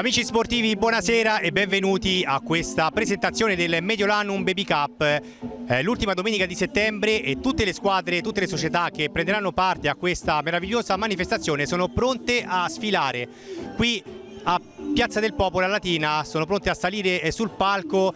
Amici sportivi, buonasera e benvenuti a questa presentazione del Mediolanum Baby Cup, eh, l'ultima domenica di settembre e tutte le squadre, tutte le società che prenderanno parte a questa meravigliosa manifestazione sono pronte a sfilare. Qui a Piazza del Popolo a Latina, sono pronte a salire eh, sul palco,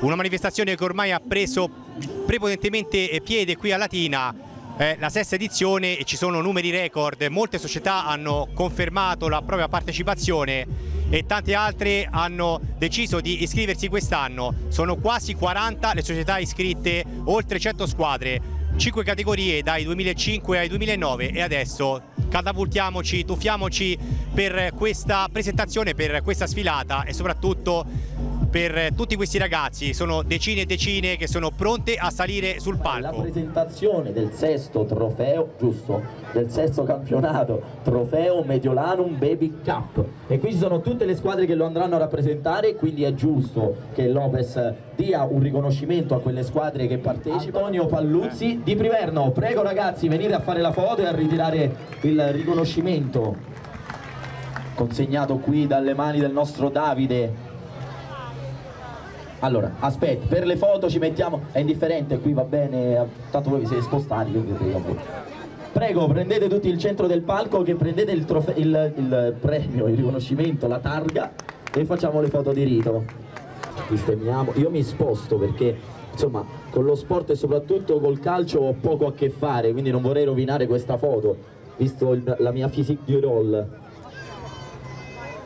una manifestazione che ormai ha preso prepotentemente piede qui a Latina eh, la sesta edizione e ci sono numeri record, molte società hanno confermato la propria partecipazione e tante altre hanno deciso di iscriversi quest'anno. Sono quasi 40 le società iscritte, oltre 100 squadre, 5 categorie dai 2005 ai 2009 e adesso catapultiamoci, tuffiamoci per questa presentazione, per questa sfilata e soprattutto per tutti questi ragazzi, sono decine e decine che sono pronte a salire sul palco. La presentazione del sesto trofeo, giusto, del sesto campionato, trofeo Mediolanum Baby Cup. E qui ci sono tutte le squadre che lo andranno a rappresentare, quindi è giusto che Lopez dia un riconoscimento a quelle squadre che partecipano. Antonio Palluzzi di Priverno, prego ragazzi venite a fare la foto e a ritirare il riconoscimento. Consegnato qui dalle mani del nostro Davide allora, aspetti, per le foto ci mettiamo, è indifferente, qui va bene, tanto voi vi siete spostati, io vi prego Prego, prendete tutti il centro del palco, che prendete il, il, il premio, il riconoscimento, la targa e facciamo le foto di rito. Sistemiamo, io mi sposto perché insomma con lo sport e soprattutto col calcio ho poco a che fare, quindi non vorrei rovinare questa foto, visto il, la mia physique du roll.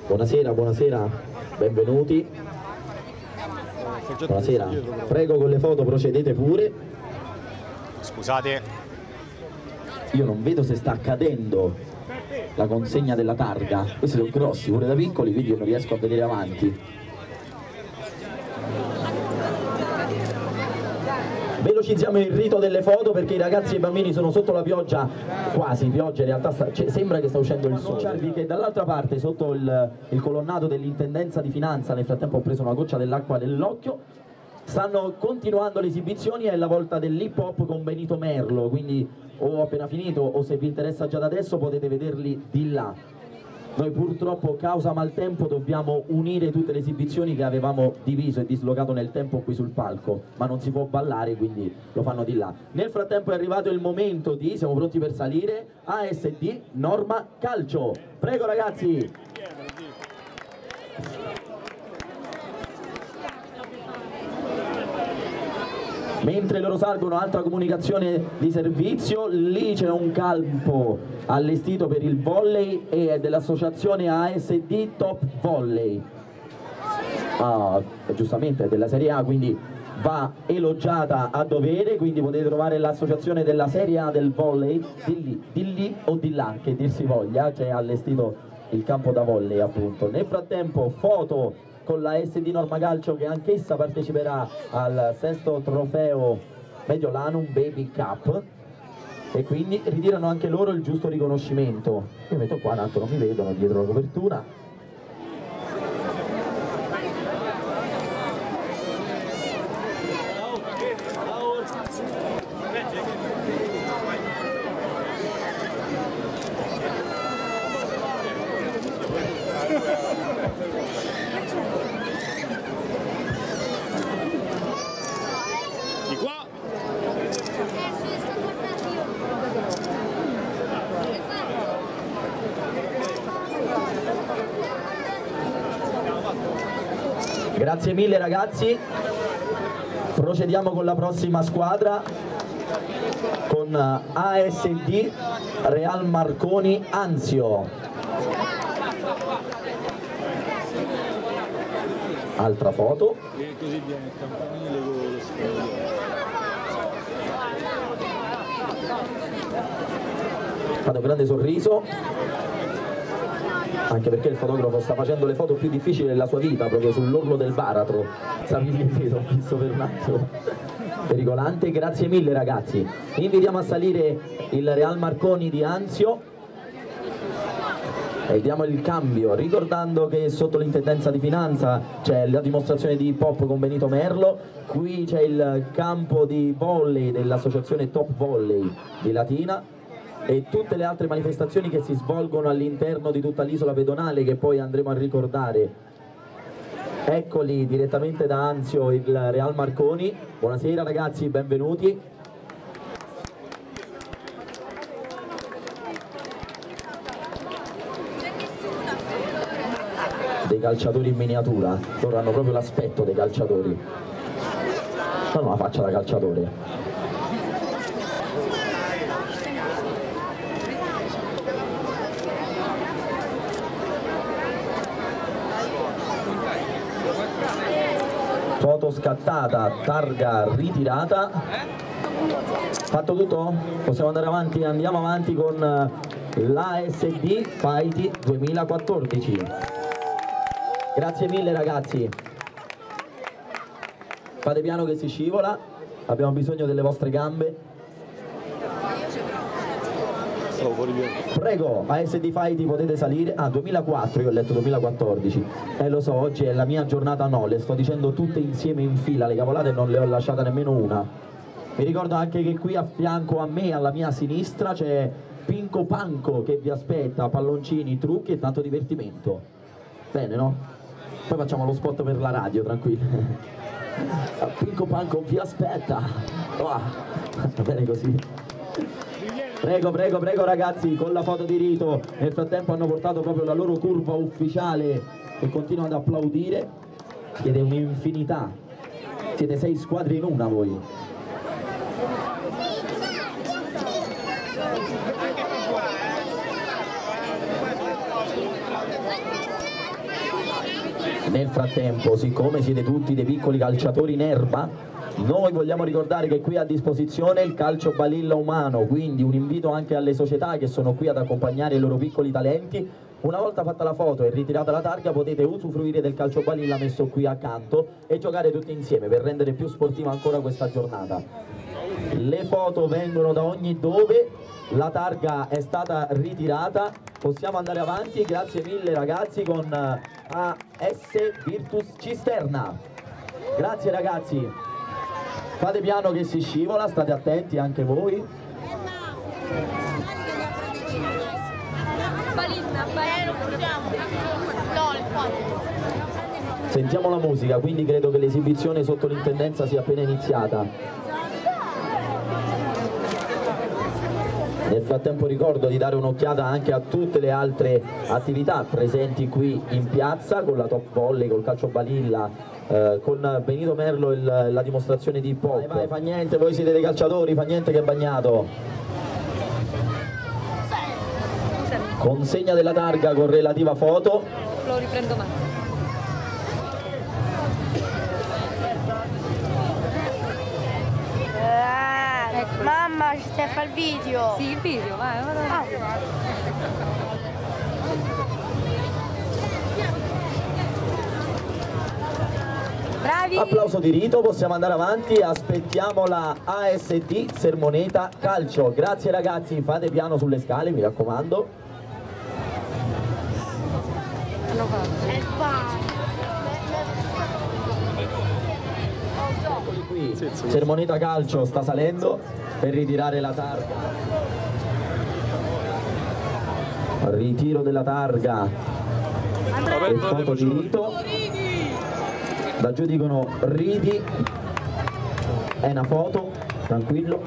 Buonasera, buonasera, benvenuti. Buonasera, prego con le foto procedete pure. Scusate. Io non vedo se sta accadendo la consegna della targa. Questi sono grossi, pure da piccoli, quindi io non riesco a vedere avanti. Velocizziamo il rito delle foto perché i ragazzi e i bambini sono sotto la pioggia quasi pioggia in realtà sta, cioè, sembra che sta uscendo il sole che dall'altra parte sotto il, il colonnato dell'intendenza di finanza nel frattempo ho preso una goccia dell'acqua nell'occhio stanno continuando le esibizioni è la volta dell'hip hop con Benito Merlo quindi o appena finito o se vi interessa già da adesso potete vederli di là noi purtroppo causa maltempo dobbiamo unire tutte le esibizioni che avevamo diviso e dislocato nel tempo qui sul palco, ma non si può ballare quindi lo fanno di là. Nel frattempo è arrivato il momento di, siamo pronti per salire, ASD Norma Calcio. Prego ragazzi! Mentre loro salgono altra comunicazione di servizio. Lì c'è un campo allestito per il volley e dell'associazione ASD Top Volley. Ah, giustamente è della Serie A quindi va elogiata a dovere. Quindi potete trovare l'associazione della Serie A del volley di lì, di lì o di là che dir si voglia. C'è allestito il campo da volley appunto. Nel frattempo foto con la SD Norma Calcio che anch'essa parteciperà al sesto trofeo Mediolanum Baby Cup. E quindi ritirano anche loro il giusto riconoscimento. Io metto qua tanto non mi vedono dietro la copertura Grazie mille ragazzi, procediamo con la prossima squadra con ASD Real Marconi Anzio. Altra foto. Un grande sorriso anche perché il fotografo sta facendo le foto più difficili della sua vita proprio sull'orlo del baratro. Sapete, ho visto per un attimo pericolante grazie mille ragazzi. Invitiamo a salire il Real Marconi di Anzio. E diamo il cambio ricordando che sotto l'intendenza di finanza c'è la dimostrazione di hip hop con Benito Merlo. Qui c'è il campo di volley dell'associazione Top Volley di Latina e tutte le altre manifestazioni che si svolgono all'interno di tutta l'isola pedonale che poi andremo a ricordare. Eccoli direttamente da Anzio il Real Marconi. Buonasera ragazzi, benvenuti. Dei calciatori in miniatura, loro hanno proprio l'aspetto dei calciatori. Non la faccia da calciatore. foto scattata, targa ritirata. Fatto tutto? Possiamo andare avanti? Andiamo avanti con l'ASD Fighty 2014. Grazie mille ragazzi. Fate piano che si scivola, abbiamo bisogno delle vostre gambe. Prego, ASD Fighty potete salire. Ah, 2004, io ho letto 2014. Eh lo so, oggi è la mia giornata no, le sto dicendo tutte insieme in fila, le cavolate non le ho lasciate nemmeno una. Vi ricordo anche che qui a fianco a me, alla mia sinistra, c'è Pinco Panco che vi aspetta, palloncini, trucchi e tanto divertimento. Bene, no? Poi facciamo lo spot per la radio, tranquilli. Pinco Panco vi aspetta. Oh, va bene così. Prego, prego, prego ragazzi, con la foto di rito. Nel frattempo hanno portato proprio la loro curva ufficiale e continuano ad applaudire. Siete un'infinità. Siete sei squadre in una voi. Nel frattempo, siccome siete tutti dei piccoli calciatori in erba, noi vogliamo ricordare che qui a disposizione il calcio balilla umano, quindi un invito anche alle società che sono qui ad accompagnare i loro piccoli talenti. Una volta fatta la foto e ritirata la targa potete usufruire del calcio balilla messo qui accanto e giocare tutti insieme per rendere più sportiva ancora questa giornata. Le foto vengono da ogni dove, la targa è stata ritirata, possiamo andare avanti, grazie mille ragazzi con AS Virtus Cisterna. Grazie ragazzi. Fate piano che si scivola, state attenti anche voi. Sentiamo la musica, quindi credo che l'esibizione sotto l'intendenza sia appena iniziata. Nel frattempo ricordo di dare un'occhiata anche a tutte le altre attività presenti qui in piazza con la top volley, col calcio balilla, eh, con Benito Merlo il, la dimostrazione di hip hop. Vai, vai, fa niente, voi siete dei calciatori, fa niente che è bagnato. Consegna della targa con relativa foto. Lo riprendo mai. Mamma, stai a fare il video? Sì, il video, vai, vai. Ah. Bravi. Applauso di rito, possiamo andare avanti, aspettiamo la ASD Sermoneta Calcio. Grazie ragazzi, fate piano sulle scale, mi raccomando. Qui, Sermoneta Calcio sta salendo per ritirare la targa. Ritiro della targa. E foto di rito da giù dicono ridi. È una foto tranquillo.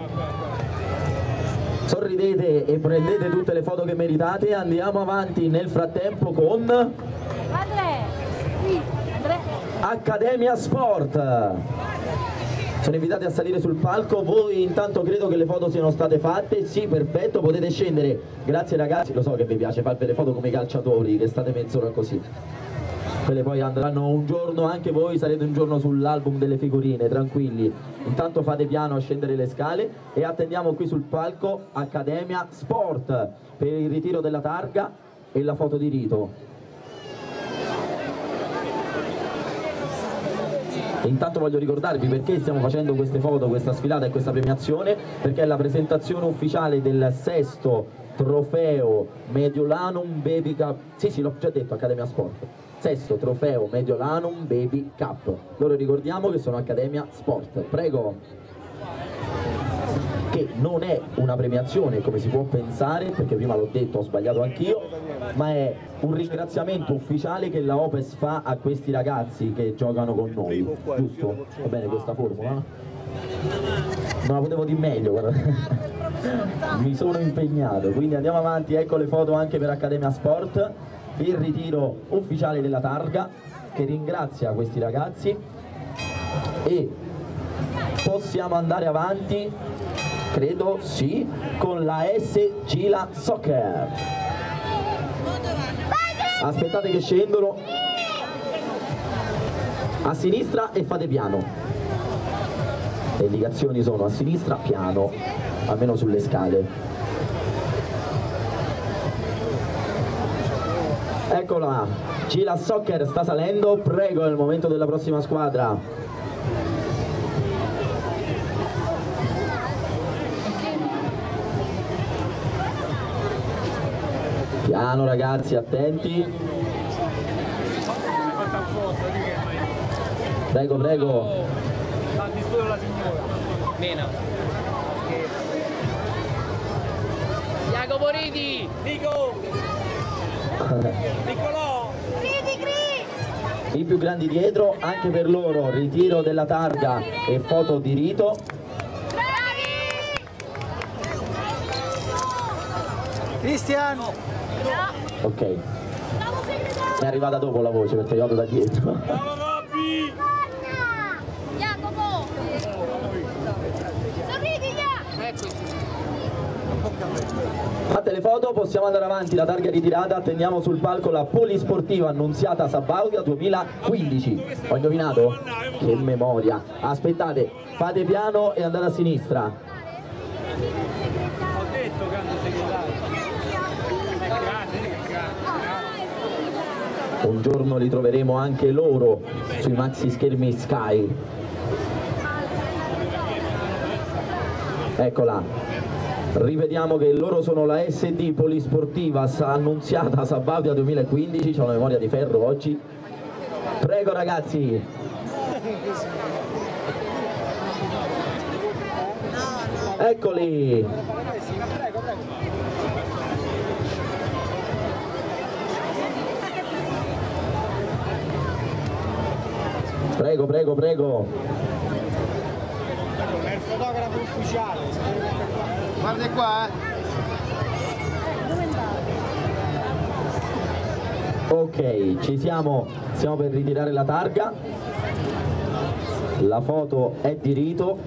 Sorridete e prendete tutte le foto che meritate. Andiamo avanti nel frattempo con Accademia Sport sono invitati a salire sul palco voi intanto credo che le foto siano state fatte sì perfetto potete scendere grazie ragazzi lo so che vi piace fare le foto come i calciatori che state mezz'ora così quelle poi andranno un giorno, anche voi sarete un giorno sull'album delle figurine, tranquilli. Intanto fate piano a scendere le scale e attendiamo qui sul palco Accademia Sport per il ritiro della targa e la foto di rito. Intanto voglio ricordarvi perché stiamo facendo queste foto, questa sfilata e questa premiazione, perché è la presentazione ufficiale del sesto trofeo Mediolanum Baby Cup, sì sì l'ho già detto Accademia Sport, sesto trofeo Mediolanum Baby Cup. Loro ricordiamo che sono Accademia Sport. Prego. Che non è una premiazione come si può pensare, perché prima l'ho detto, ho sbagliato anch'io, ma è un ringraziamento ufficiale che la Opes fa a questi ragazzi che giocano con noi, giusto? Va bene questa formula? Non la potevo dire meglio, guarda. mi sono impegnato, quindi andiamo avanti, ecco le foto anche per Accademia Sport, il ritiro ufficiale della targa che ringrazia questi ragazzi e possiamo andare avanti credo sì con la S Gila Soccer. Aspettate che scendono. A sinistra e fate piano. Le indicazioni sono a sinistra piano almeno sulle scale. Eccola. Gila Soccer sta salendo. Prego è il momento della prossima squadra Piano ragazzi, attenti. Prego, prego. Meno. Jacopo Ridi! Nico! Niccolò! I più grandi dietro, anche per loro, ritiro della targa e foto di rito. Cristiano! Ok. È arrivata dopo la voce perché io vado da dietro. Jacopo! Sorridi, Fatte le foto, possiamo andare avanti, la targa ritirata, teniamo sul palco la polisportiva annunziata Sabaudia 2015. Ho indovinato? Che memoria! Aspettate, fate piano e andate a sinistra. Ho detto che hanno segretario. un giorno li troveremo anche loro sui maxi schermi Sky. Eccola. Rivediamo che loro sono la SD Polisportiva annunziata Sabaudia 2015 c'è una memoria di ferro oggi. Prego ragazzi. Eccoli Prego, prego, prego. È il fotografo ufficiale. Guarda qua, eh. Ok, ci siamo, stiamo per ritirare la targa. La foto è di rito.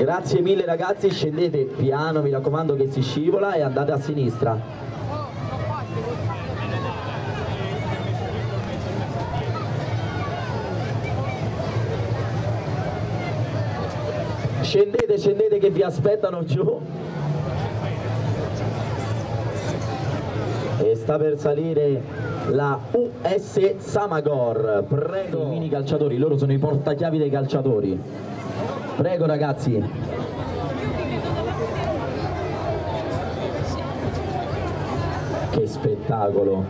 Grazie mille ragazzi, scendete piano, mi raccomando che si scivola e andate a sinistra. Scendete, scendete che vi aspettano giù. E sta per salire la US Samagor. Prego i mini calciatori, loro sono i portachiavi dei calciatori. Prego ragazzi. Che spettacolo.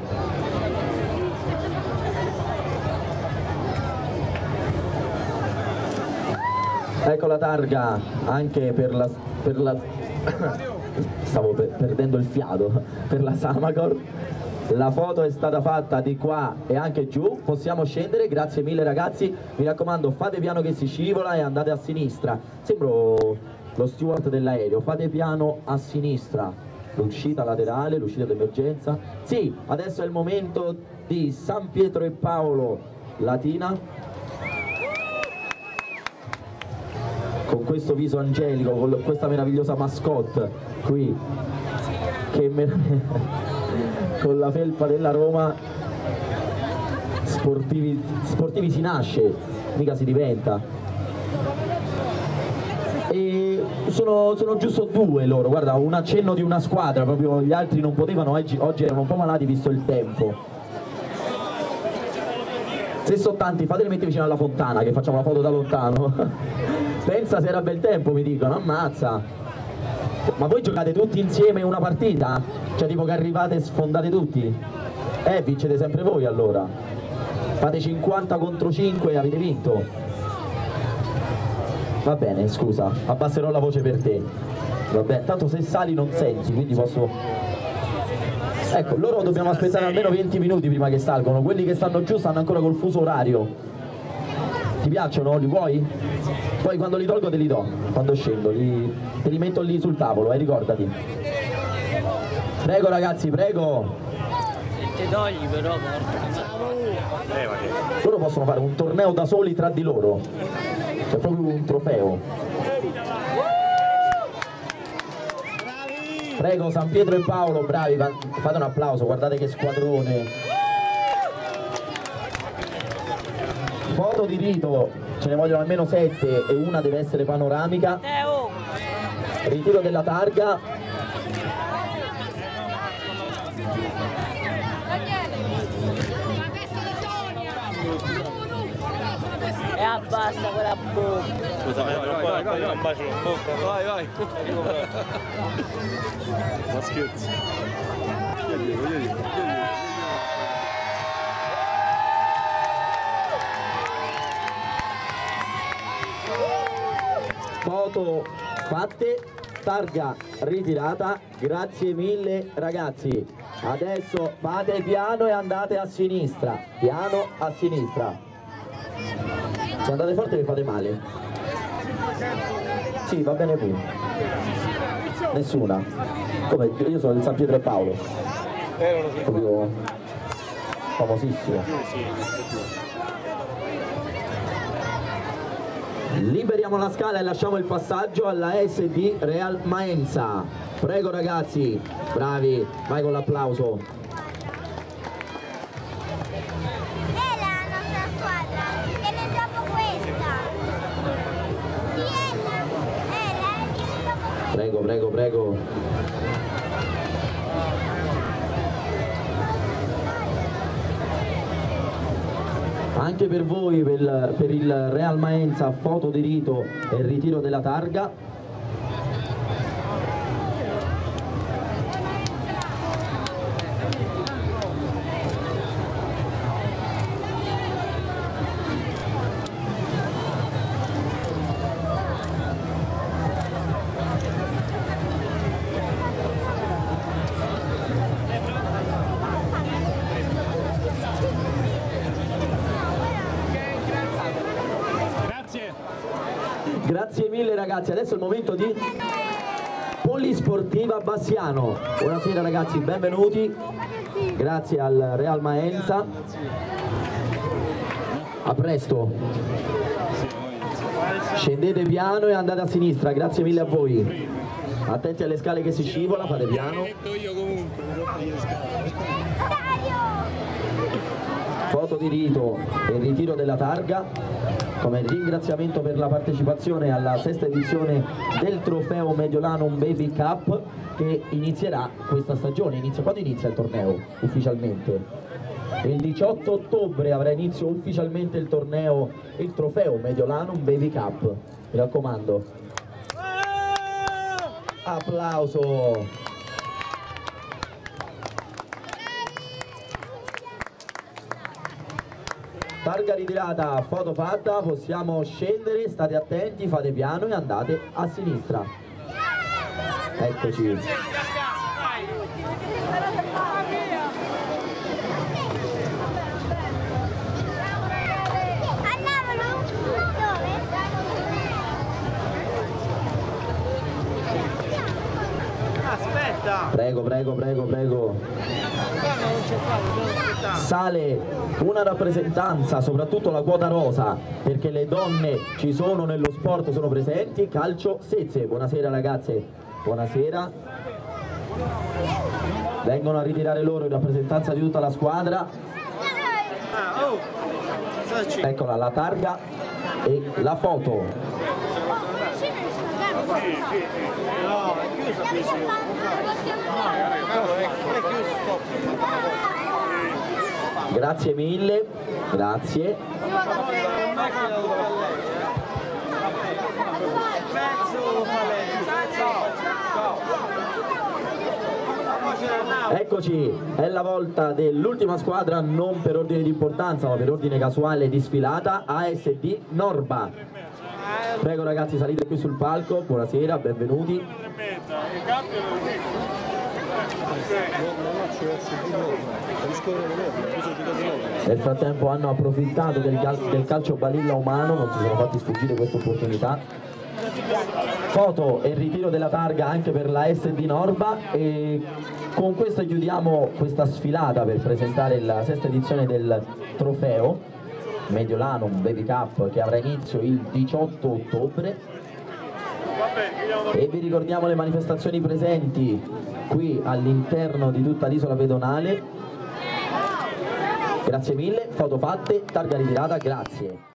Ecco la targa anche per la, per la stavo per, perdendo il fiato per la Samagor la foto è stata fatta di qua e anche giù. Possiamo scendere. Grazie mille ragazzi. Mi raccomando fate piano che si scivola e andate a sinistra. Sembro lo steward dell'aereo. Fate piano a sinistra. L'uscita laterale l'uscita d'emergenza. Sì adesso è il momento di San Pietro e Paolo. Latina. Con questo viso angelico con questa meravigliosa mascotte qui che meraviglia con la felpa della Roma sportivi, sportivi si nasce, mica si diventa. E sono, sono, giusto due loro, guarda, un accenno di una squadra, proprio gli altri non potevano, oggi, oggi erano un po' malati visto il tempo. Se sono tanti fateli mettere vicino alla fontana che facciamo la foto da lontano. Pensa se era bel tempo mi dicono, ammazza. Ma voi giocate tutti insieme una partita? Cioè tipo che arrivate e sfondate tutti? Eh, vincete sempre voi allora. Fate 50 contro 5 e avete vinto. Va bene, scusa, abbasserò la voce per te. Vabbè, tanto se sali non senti, quindi posso... Ecco, loro dobbiamo aspettare almeno 20 minuti prima che salgono. Quelli che stanno giù stanno ancora col fuso orario. Ti piacciono? Li vuoi? Poi quando li tolgo te li do, quando scendo, li- te li metto lì sul tavolo, eh, ricordati. Prego ragazzi, prego. Te togli però. Loro possono fare un torneo da soli tra di loro. C'è proprio un trofeo. Prego San Pietro e Paolo, bravi, fa- fate un applauso, guardate che squadrone. Foto di rito, ce ne vogliono almeno sette e una deve essere panoramica. Ritiro della targa. E abbassa quella bocca. Scusa, vai, vai, vai, vai, vai, in bocca. Vai, vai. Ma scherzi. Foto fatte, targa ritirata, grazie mille ragazzi. Adesso fate piano e andate a sinistra, piano a sinistra. Se andate forte vi fate male. Sì, va bene pure. Nessuna. Come? Io sono del San Pietro e Paolo. Proprio famosissimo. Liberiamo la scala e lasciamo il passaggio alla SD Real Maenza. Prego ragazzi, bravi, vai con l'applauso. È la nostra squadra, viene dopo questa. Viene, è la viene dopo questa. Prego, prego, prego. Anche per voi, per il, Real Maenza, foto di rito e ritiro della targa. Ragazzi, adesso è il momento di Polisportiva Bassiano. Buonasera ragazzi, benvenuti. Grazie al Real Maenza. A presto. Scendete piano e andate a sinistra, grazie mille a voi. Attenti alle scale che si scivola, fate piano. Foto di rito e ritiro della targa come ringraziamento per la partecipazione alla sesta edizione del trofeo Mediolanum Baby Cup che inizierà questa stagione. Inizia, quando inizia il torneo ufficialmente? Il 18 ottobre avrà inizio ufficialmente il torneo, il trofeo Mediolanum Baby Cup. Mi raccomando. Applauso. Targa ritirata, foto fatta, possiamo scendere, state attenti, fate piano e andate a sinistra. Eccoci. Prego, prego, prego, prego. Sale una rappresentanza, soprattutto la quota rosa, perché le donne ci sono nello sport, sono presenti. Calcio Sezze. Buonasera ragazze, buonasera. Vengono a ritirare loro in rappresentanza di tutta la squadra. Ah, oh! Eccola la targa e la foto. Sì, sì, sì. No, è chiuso qui. No. Grazie mille, grazie. Eccoci, è la volta dell'ultima squadra non per ordine di importanza ma per ordine casuale di sfilata, ASD Norba. Prego ragazzi salite qui sul palco, buonasera, benvenuti. Nel frattempo hanno approfittato del, cal- del calcio balilla umano, non si sono fatti sfuggire questa opportunità. Foto e ritiro della targa anche per la SD Norba e con questo chiudiamo questa sfilata per presentare la sesta edizione del trofeo Mediolanum Baby Cup che avrà inizio il 18 ottobre. E vi ricordiamo le manifestazioni presenti qui all'interno di tutta l'isola pedonale. Grazie mille, foto fatte, targa ritirata, grazie